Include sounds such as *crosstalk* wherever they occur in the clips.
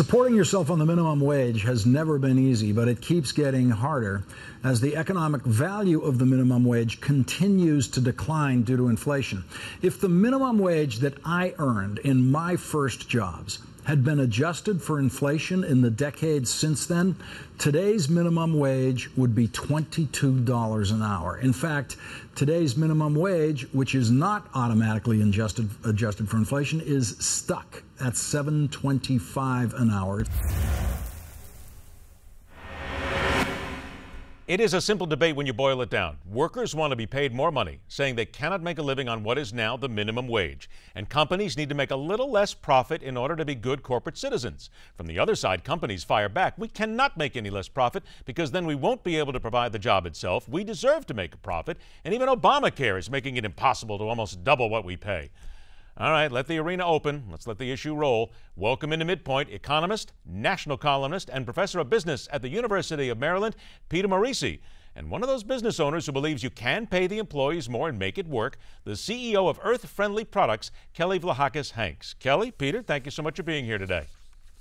Supporting yourself on the minimum wage has never been easy, but it keeps getting harder as the economic value of the minimum wage continues to decline due to inflation. If the minimum wage that I earned in my first jobs had been adjusted for inflation in the decades since then, today's minimum wage would be $22 an hour. In fact, today's minimum wage, which is not automatically adjusted, adjusted for inflation, is stuck at 7.25 an hour. It is a simple debate when you boil it down. Workers want to be paid more money, saying they cannot make a living on what is now the minimum wage. And companies need to make a little less profit in order to be good corporate citizens. From the other side, companies fire back. We cannot make any less profit because then we won't be able to provide the job itself. We deserve to make a profit. And even Obamacare is making it impossible to almost double what we pay. All right, let the arena open. Let's let the issue roll. Welcome into Midpoint, economist, national columnist, and professor of business at the University of Maryland, Peter Morici. And one of those business owners who believes you can pay the employees more and make it work, the CEO of Earth Friendly Products, Kelly Vlahakis Hanks. Kelly, Peter, thank you so much for being here today.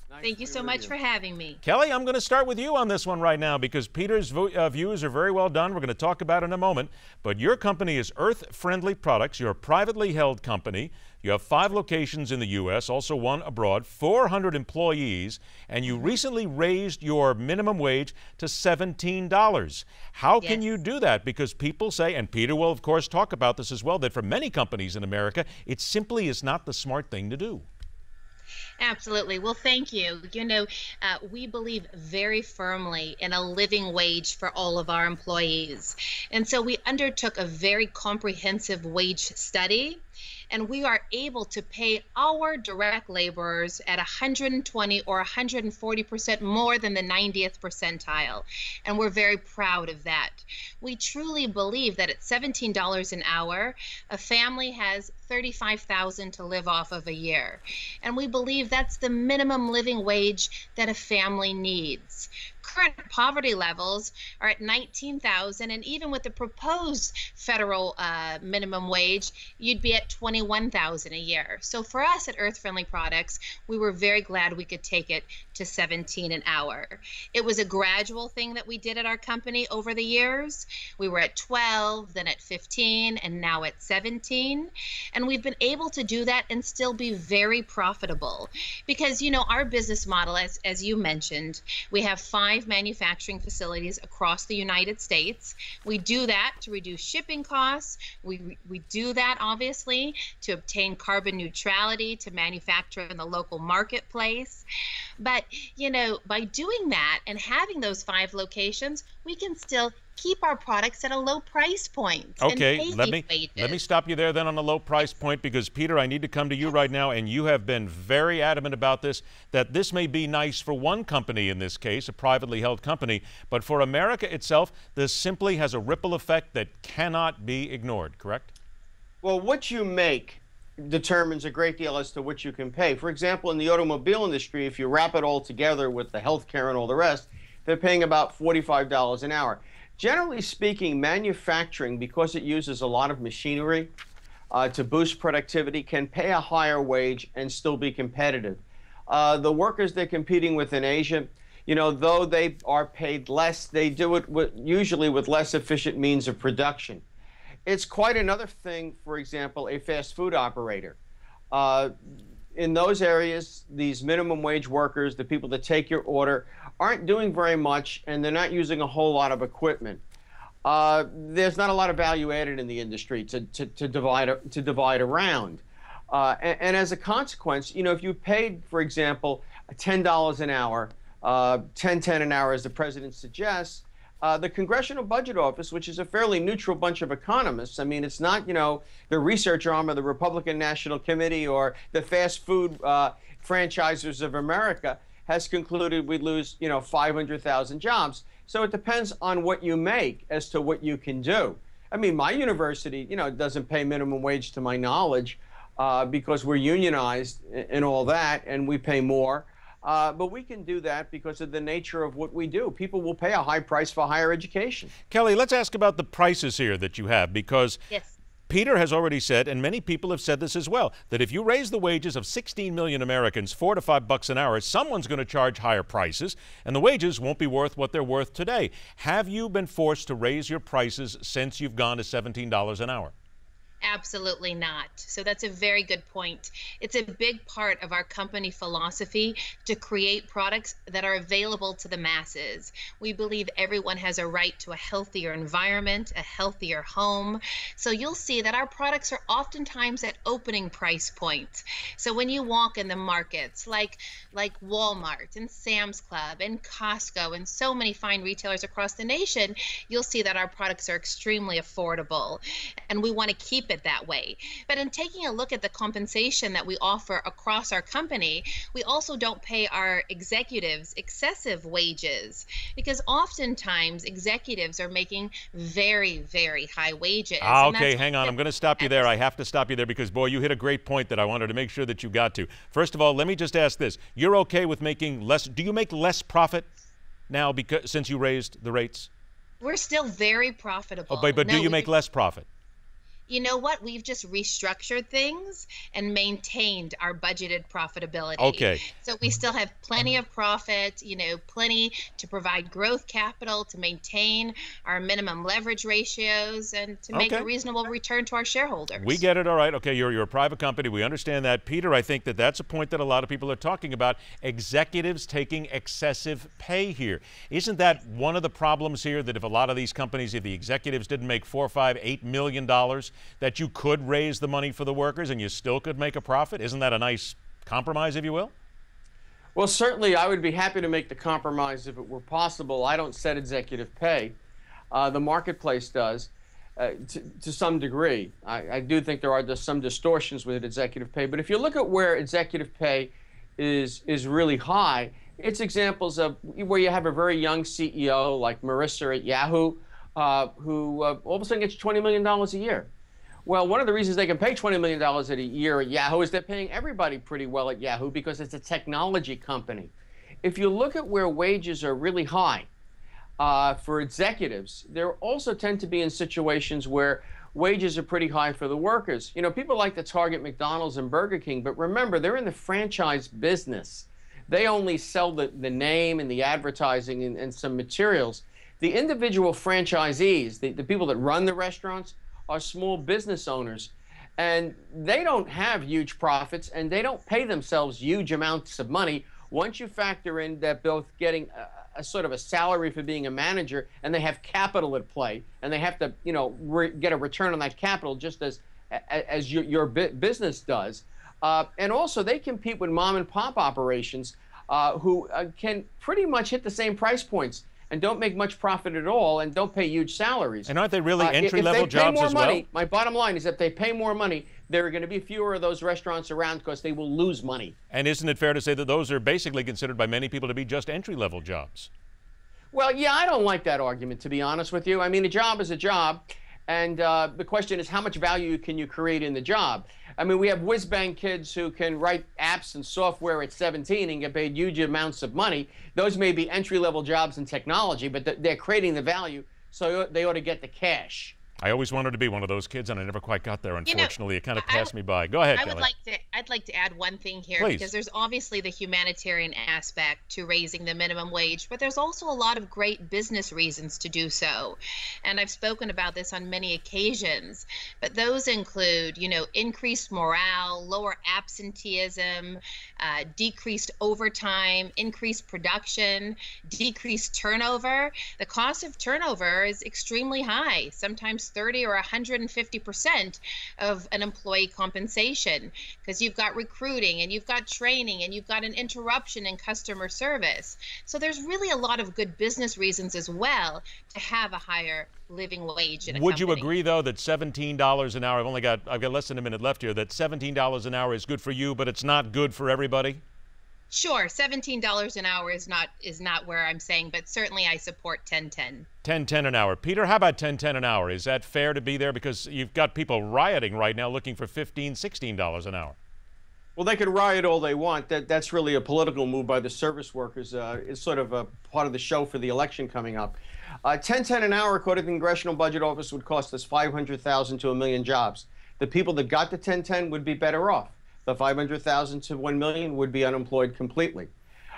Nice Thank you so much you. for having me. Kelly, I'm going to start with you on this one right now because Peter's uh, views are very well done. We're going to talk about it in a moment. But your company is Earth Friendly Products. You're a privately held company. You have five locations in the U.S., also one abroad, 400 employees, and you recently raised your minimum wage to $17. How yes. can you do that? Because people say, and Peter will, of course, talk about this as well, that for many companies in America, it simply is not the smart thing to do. Absolutely. Well, thank you. You know, uh, we believe very firmly in a living wage for all of our employees. And so we undertook a very comprehensive wage study and we are able to pay our direct laborers at 120 or 140% more than the 90th percentile. And we're very proud of that. We truly believe that at $17 an hour, a family has 35,000 to live off of a year. And we believe that's the minimum living wage that a family needs current poverty levels are at 19,000 and even with the proposed federal uh, minimum wage you'd be at 21,000 a year. So for us at Earth Friendly Products, we were very glad we could take it to 17 an hour. It was a gradual thing that we did at our company over the years. We were at 12, then at 15, and now at 17. And we've been able to do that and still be very profitable because you know our business model as as you mentioned, we have five five manufacturing facilities across the United States. We do that to reduce shipping costs. We, we do that, obviously, to obtain carbon neutrality, to manufacture in the local marketplace. But, you know, by doing that and having those five locations, we can still keep our products at a low price point. Okay, let me wages. let me stop you there then on the low price point because Peter, I need to come to you right now, and you have been very adamant about this. That this may be nice for one company in this case, a privately held company, but for America itself, this simply has a ripple effect that cannot be ignored. Correct? Well, what you make determines a great deal as to what you can pay. For example, in the automobile industry, if you wrap it all together with the health care and all the rest, they're paying about $45 an hour. Generally speaking, manufacturing, because it uses a lot of machinery uh, to boost productivity, can pay a higher wage and still be competitive. Uh, the workers they're competing with in Asia, you know, though they are paid less, they do it with, usually with less efficient means of production. It's quite another thing, for example, a fast food operator. Uh, in those areas, these minimum wage workers, the people that take your order, aren't doing very much and they're not using a whole lot of equipment. Uh, there's not a lot of value added in the industry to, to, to divide, to divide around. Uh, and, and, as a consequence, you know, if you paid, for example, $10 an hour, uh, 10 10 an hour, as the president suggests, uh, the Congressional Budget Office, which is a fairly neutral bunch of economists, I mean, it's not, you know, the research arm of the Republican National Committee or the fast food uh, franchisers of America, has concluded we'd lose, you know, 500,000 jobs. So it depends on what you make as to what you can do. I mean, my university, you know, doesn't pay minimum wage to my knowledge uh, because we're unionized and all that, and we pay more. Uh, but we can do that because of the nature of what we do. People will pay a high price for higher education. Kelly, let's ask about the prices here that you have because yes. Peter has already said, and many people have said this as well, that if you raise the wages of 16 million Americans four to five bucks an hour, someone's going to charge higher prices, and the wages won't be worth what they're worth today. Have you been forced to raise your prices since you've gone to $17 an hour? Absolutely not. So that's a very good point. It's a big part of our company philosophy to create products that are available to the masses. We believe everyone has a right to a healthier environment, a healthier home. So you'll see that our products are oftentimes at opening price points. So when you walk in the markets like like Walmart and Sam's Club and Costco and so many fine retailers across the nation, you'll see that our products are extremely affordable. And we want to keep it that way. But in taking a look at the compensation that we offer across our company, we also don't pay our executives excessive wages because oftentimes executives are making very, very high wages. Ah, okay, hang on. I'm going to stop you there. I have to stop you there because, boy, you hit a great point that I wanted to make sure that you got to. First of all, let me just ask this. You're okay with making less, do you make less profit now because since you raised the rates? We're still very profitable. Oh, but, but no, do you make less profit? You know what? We've just restructured things and maintained our budgeted profitability. Okay. So we still have plenty of profit, you know, plenty to provide growth capital, to maintain our minimum leverage ratios, and to make okay. a reasonable return to our shareholders. We get it. All right. Okay. You're, you're a private company. We understand that. Peter, I think that that's a point that a lot of people are talking about. Executives taking excessive pay here. Isn't that one of the problems here that if a lot of these companies, if the executives didn't make four, five, eight million dollars, that you could raise the money for the workers and you still could make a profit? Isn't that a nice compromise, if you will? Well, certainly I would be happy to make the compromise if it were possible. I don't set executive pay, uh, the marketplace does. Uh, to, to, some degree. I, I, do think there are some distortions with executive pay, but if you look at where executive pay is is really high, it's examples of where you have a very young CEO like Marissa at Yahoo, uh, who uh, all of a sudden gets $20 million a year. Well, one of the reasons they can pay $20 million a year at Yahoo is they're paying everybody pretty well at Yahoo because it's a technology company. If you look at where wages are really high uh, for executives, there also tend to be in situations where wages are pretty high for the workers. You know, people like to target McDonald's and Burger King, but remember, they're in the franchise business. They only sell the, the name and the advertising and, and some materials. The individual franchisees, the, the people that run the restaurants, are small business owners. And they don't have huge profits and they don't pay themselves huge amounts of money once you factor in that both getting a, a sort of a salary for being a manager and they have capital at play and they have to, you know, re- get a return on that capital just as as your, your business does. Uh, and also, they compete with mom and pop operations uh, who uh, can pretty much hit the same price points and don't make much profit at all and don't pay huge salaries. And aren't they really uh, entry level jobs as money, well? My bottom line is if they pay more money, there are going to be fewer of those restaurants around because they will lose money. And isn't it fair to say that those are basically considered by many people to be just entry level jobs? Well, yeah, I don't like that argument, to be honest with you. I mean, a job is a job. And uh, the question is, how much value can you create in the job? I mean, we have whiz bang kids who can write apps and software at 17 and get paid huge amounts of money. Those may be entry level jobs in technology, but they're creating the value, so they ought to get the cash. I always wanted to be one of those kids, and I never quite got there. Unfortunately, you know, it kind of passed me by. Go ahead. I Kelly. would like to. I'd like to add one thing here Please. because there's obviously the humanitarian aspect to raising the minimum wage, but there's also a lot of great business reasons to do so, and I've spoken about this on many occasions. But those include, you know, increased morale, lower absenteeism, uh, decreased overtime, increased production, decreased turnover. The cost of turnover is extremely high, sometimes 30 or 100 150% of an employee compensation because you've got recruiting and you've got training and you've got an interruption in customer service. So there's really a lot of good business reasons as well to have a higher living wage in a Would company. you agree though that $17 an hour, I've only got I've got less than a minute left here, that $17 an hour is good for you but it's not good for everybody? Sure, seventeen dollars an hour is not is not where I'm saying, but certainly I support ten ten. Ten ten an hour, Peter. How about ten ten an hour? Is that fair to be there because you've got people rioting right now looking for 15 16 dollars an hour? Well, they can riot all they want. That that's really a political move by the service workers. Uh, it's sort of a part of the show for the election coming up. Uh, 1010 an hour, according to the Congressional Budget Office, would cost us 500,000 to a million jobs. The people that got the 1010 would be better off. The 500,000 to 1 million would be unemployed completely.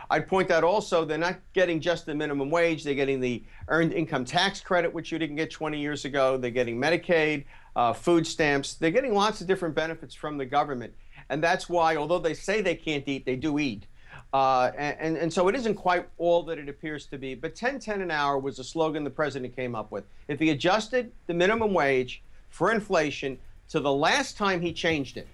I'd point out also they're not getting just the minimum wage, they're getting the earned income tax credit, which you didn't get 20 years ago. They're getting Medicaid, uh, food stamps. They're getting lots of different benefits from the government. And that's why, although they say they can't eat, they do eat. Uh, and, and so it isn't quite all that it appears to be. But 1010 an hour was a slogan the president came up with. If he adjusted the minimum wage for inflation to the last time he changed it,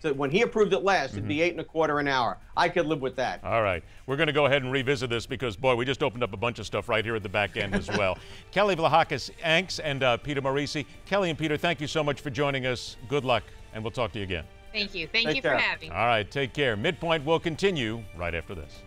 so when he approved it last, it'd be mm-hmm. eight and a quarter an hour. I could live with that. All right. We're going to go ahead and revisit this because, boy, we just opened up a bunch of stuff right here at the back end as *laughs* well. Kelly Vlahakis Hanks and uh, Peter Morici. Kelly and Peter, thank you so much for joining us. Good luck, and we'll talk to you again. Thank you. Thank take you care. for having me. All right, take care. Midpoint will continue right after this.